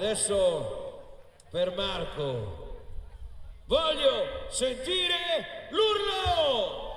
Adesso per Marco voglio sentire l'urlo!